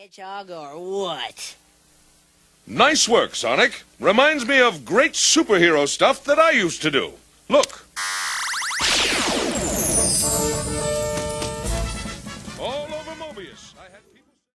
Hedgehog or what? Nice work, Sonic. Reminds me of great superhero stuff that I used to do. Look. All over Mobius. I had